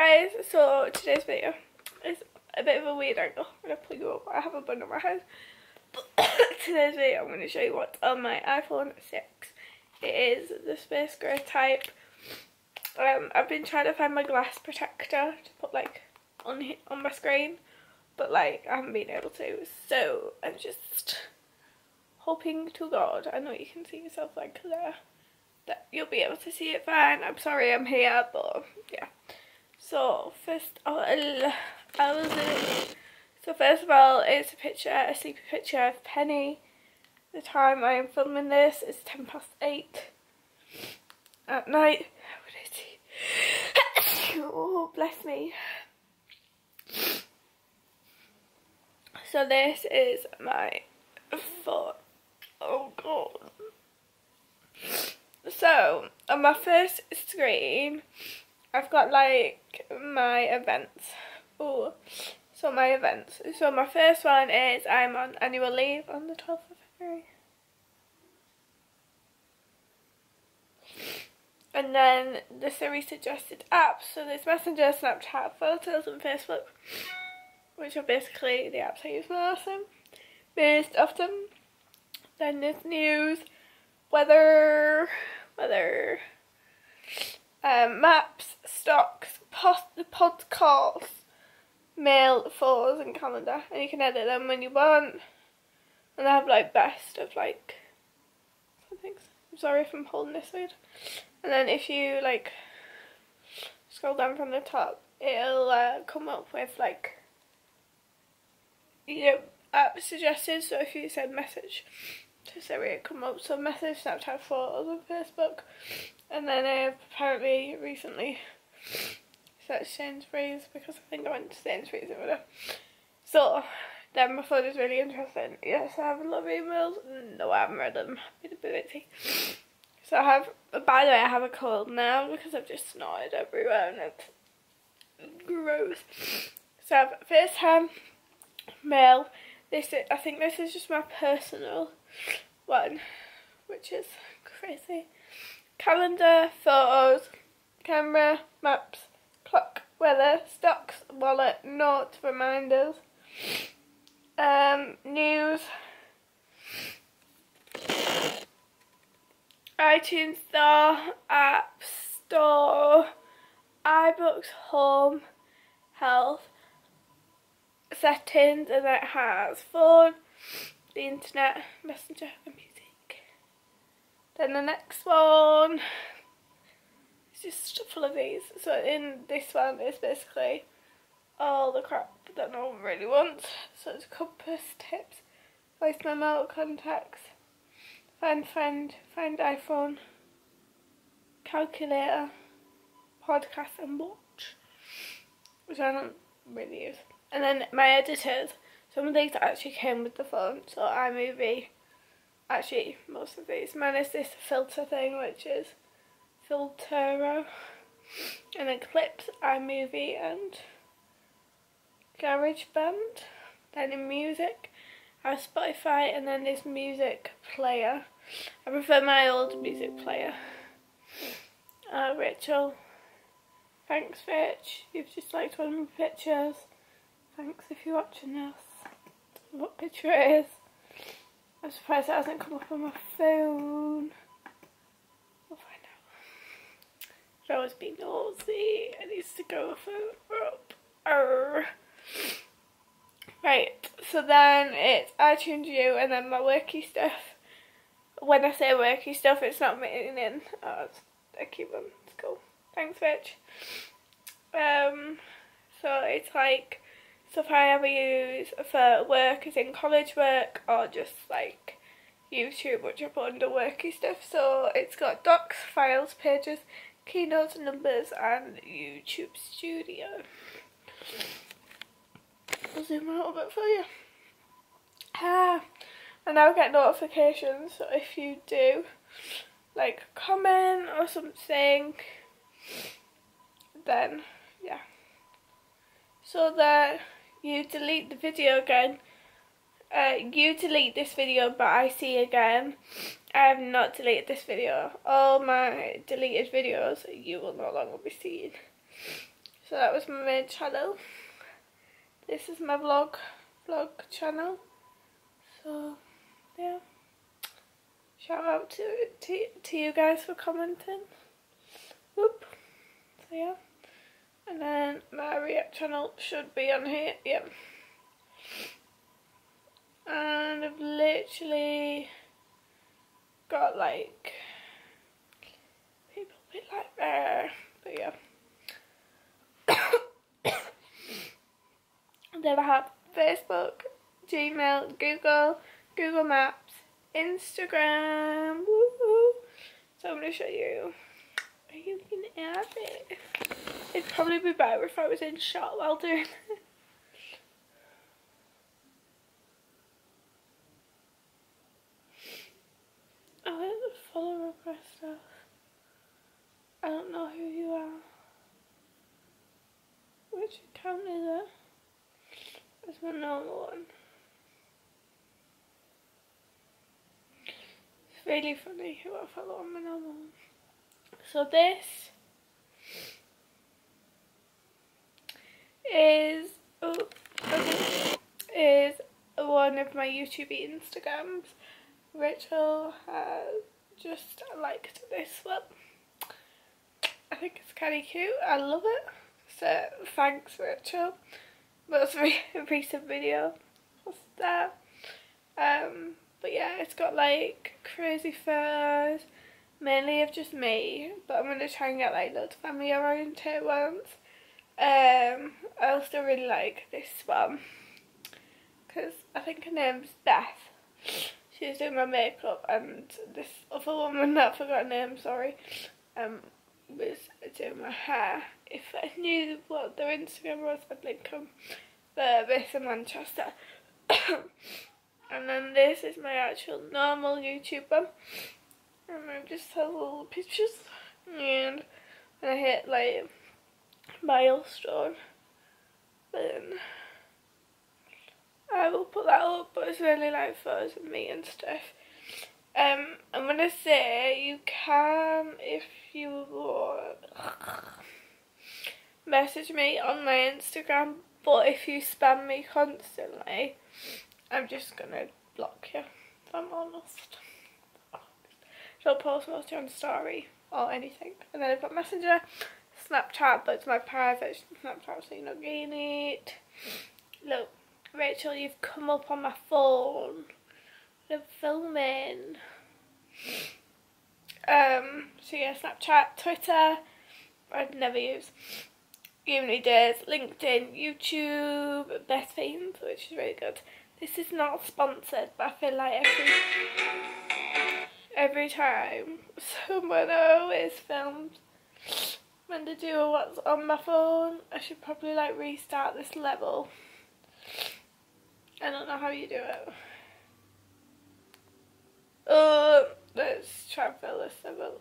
guys, so today's video is a bit of a weird angle. I'm to pull you up. I have a bun on my head. But today's video I'm to show you what's on my iPhone 6. It is the space grey type. Um, I've been trying to find my glass protector to put like on on my screen. But like I haven't been able to. So I'm just hoping to God. I know you can see yourself like there. That you'll be able to see it fine. I'm sorry I'm here but yeah. So first I'll, I'll so first of all it's a picture, a sleepy picture of Penny. The time I am filming this is 10 past 8 at night. oh bless me. So this is my phone. Oh god. So on my first screen I've got like my events. Oh, so my events. So my first one is I'm on annual leave on the 12th of February. And then the three suggested apps. So there's Messenger, Snapchat, Photos and Facebook. Which are basically the apps I use most often. Most often. Then there's news, weather, weather, um, maps, stocks, post, podcasts, mail, photos and calendar. And you can edit them when you want. And I have like best of like things. I'm sorry if I'm holding this weird. And then if you like scroll down from the top, it'll uh, come up with like you know app suggested. So if you said message to Siri, it come up. So message, Snapchat, photos, and Facebook. And then I have apparently recently searched Sainsbury's because I think I went to Sainsbury's or whatever. So then my phone is really interesting. Yes, I have a lot of emails. No, I haven't read them. A bit busy. So I have, by the way, I have a cold now because I've just snorted everywhere and it's gross. So I have FaceTime, mail. This is, I think this is just my personal one, which is crazy. Calendar, photos, camera, maps, clock, weather, stocks, wallet, notes, reminders, um, news, iTunes Store, App Store, iBooks, Home, Health, Settings, and it has phone, the internet, messenger, music. Then the next one is just full of these. So in this one is basically all the crap that no one really wants. So it's compass, tips, voice memo, contacts, Find friend, find iPhone, calculator, podcast and watch, which I don't really use. And then my editors, some of these actually came with the phone, so iMovie, actually most of these. Mine is this filter thing which is Filtero, and then Clips, iMovie and GarageBand. Then in music, I have Spotify and then this music player. I prefer my old music player. Uh, Rachel, thanks Rich, you've just liked one of my pictures. Thanks if you're watching this. What picture it is. I'm surprised it hasn't come up on my phone. We'll find out. Should always be nosy. It needs to go further up. Arr. Right, so then it's iTunes U and then my worky stuff. When I say worky stuff, it's not meaning oh, a cute one. It's cool. Thanks, Rich. Um, so it's like stuff I ever use for work, as in college work, or just like YouTube, which I put under worky stuff. So it's got docs, files, pages, keynotes, numbers, and YouTube Studio. I'll zoom a bit for you. Ah, and I now get notifications so if you do like comment or something then yeah so that you delete the video again uh, you delete this video but I see again I have not deleted this video all my deleted videos you will no longer be seeing So that was my main channel. This is my vlog vlog channel. So yeah. Shout out to to, to you guys for commenting. Whoop. So yeah. And then my react channel should be on here. Yep. And I've literally got like people a bit like there. But yeah. then I have Facebook, Gmail, Google, Google Maps, Instagram. So I'm going to show you. Are you looking at it? It'd probably be better if I was in shot while doing it. Oh, there's a follow request stuff. I don't know who you are. Which account is it? It's my normal one. It's really funny who I follow on my normal one. So this is oh, okay, is one of my YouTube Instagrams. Rachel has just liked this one. I think it's kind of cute. I love it. So thanks Rachel. Most recent video was there. Um, but yeah, it's got like crazy photos, mainly of just me. But I'm gonna try and get like loads of family oriented ones. Um, I also really like this one because I think her name's Beth. She was doing my makeup and this other woman that I forgot her name, sorry, um, was doing my hair. If I knew what their Instagram was, I'd link them. They're based in Manchester. and then this is my actual normal YouTuber. And I just have little pictures. And when I hit like milestone, then I will put that up, but it's really like photos of me and stuff. Um, I'm gonna say you can, if you want, message me on my Instagram, but if you spam me constantly, I'm just gonna block you, if I'm honest. Don't post much on story or anything. And then I've got Messenger, Snapchat, but it's my private Snapchat, so you're not getting it. Look. Rachel, you've come up on my phone. I'm filming. Um, so yeah, Snapchat, Twitter, I'd never use. Uni Days, LinkedIn, YouTube, Best Fiends, which is really good. This is not sponsored, but I feel like every every time someone always films when they do what's on my phone, I should probably like restart this level. I don't know how you do it. Uh, let's try and fill this level.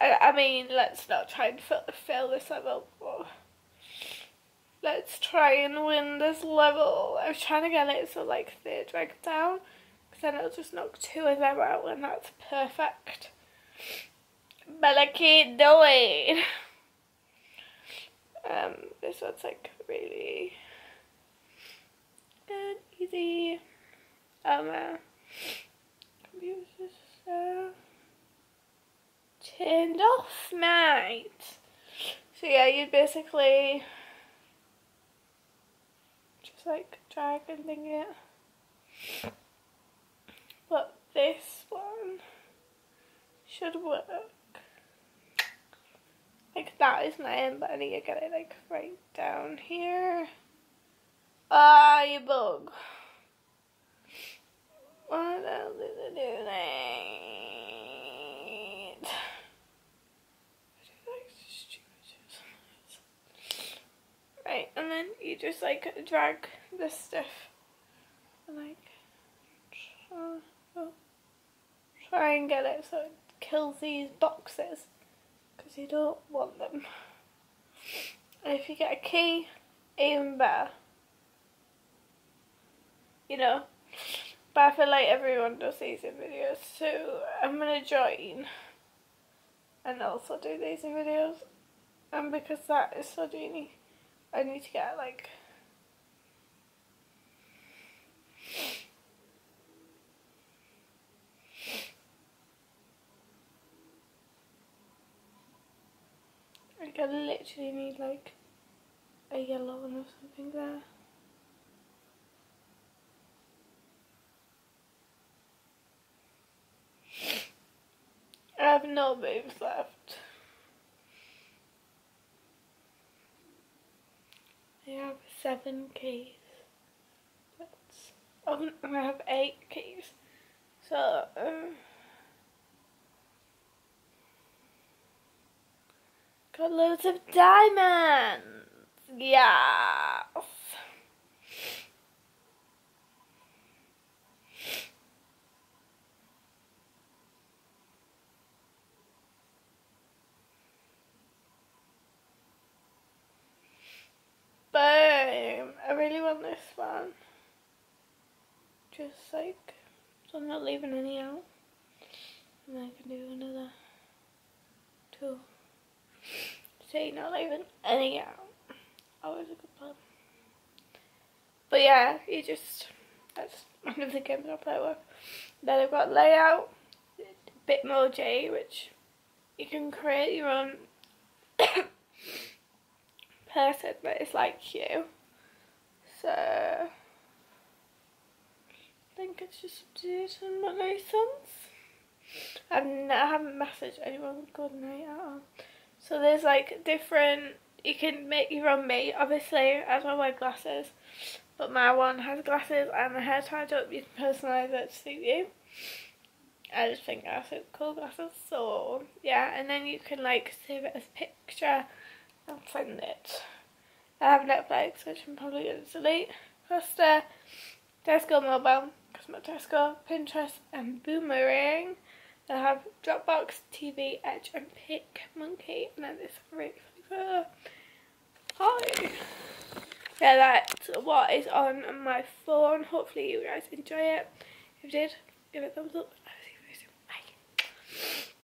I, I mean, let's not try and fill, fill this level. Let's try and win this level. I was trying to get it so like they drag down. Because then it'll just knock two of them out and that's perfect. But I keep doing. Um, this one's like really easy. Um, uh, computer's uh, turned off, mate. So yeah, you'd basically just like drag and thing it. But this one should work. Like that is my aim, but I need to get it like right down here. Ah, you bug. What else is it doing? Right, and then you just like drag this stuff and like try and get it so it kills these boxes because you don't want them. And if you get a key, even better you know. But I feel like everyone does these in videos, so I'm gonna join and also do these in videos. And because that is so dreamy, I need to get like Like I literally need like a yellow one or something there. I have no babes left. I have seven keys. That's, um, I have eight keys. So, um, got loads of diamonds. Yes. Boom! I really want this one. Just like, so I'm not leaving any out. And I can do another two. See, not leaving any out. Always a good plan. But yeah, you just, that's one of the games I play with. Then I've got layout, Bitmoji, which you can create your own person that is like you. So I think it's just did not make sense. I've n I haven't messaged anyone good night at all. So there's like different you can make your own me, obviously as I wear glasses. But my one has glasses and the hair tied up, you can personalise it to suit you. I just think that's have cool glasses, so yeah, and then you can like save it as a picture I'll send it. I have Netflix, which I'm probably going to delete. Costa, Tesco Mobile, Cosmo Tesco, Pinterest, and Boomerang. I have Dropbox, TV, Edge, and Pick, Monkey, And then this really funny! Yeah, that's what is on my phone. Hopefully you guys enjoy it. If you did, give it a thumbs up.